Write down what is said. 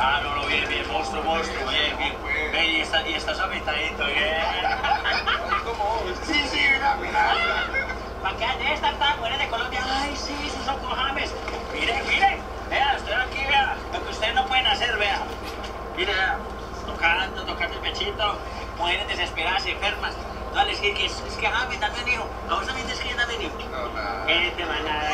Ah, no, no, bien, bien, monstruo, monstruo, bien, bien. Ven, y está, y estás apretadito, bien. Sí, sí, mira, mira. ¿Para qué de esta tan buena de Colombia? Ay, sí, sus ojos James. Mire, mire. Vea, estoy aquí, vea. Lo que ustedes no pueden hacer, vea. Mire, vea. Tocando, tocando el pechito. Mujeres desesperadas enfermas. Dale, es que, que, es que ah, James también dijo. A vos también te escriben también, hijo. No, nada. Este manada.